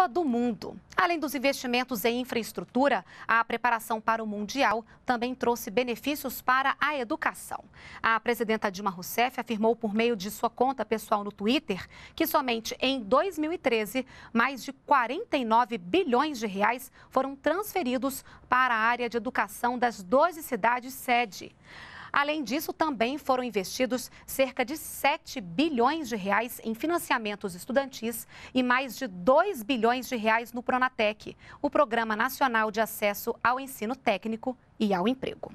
Copa do Mundo. Além dos investimentos em infraestrutura, a preparação para o Mundial também trouxe benefícios para a educação. A presidenta Dilma Rousseff afirmou por meio de sua conta pessoal no Twitter que somente em 2013, mais de 49 bilhões de reais foram transferidos para a área de educação das 12 cidades sede. Além disso, também foram investidos cerca de 7 bilhões de reais em financiamentos estudantis e mais de 2 bilhões de reais no Pronatec, o Programa Nacional de Acesso ao Ensino Técnico e ao Emprego.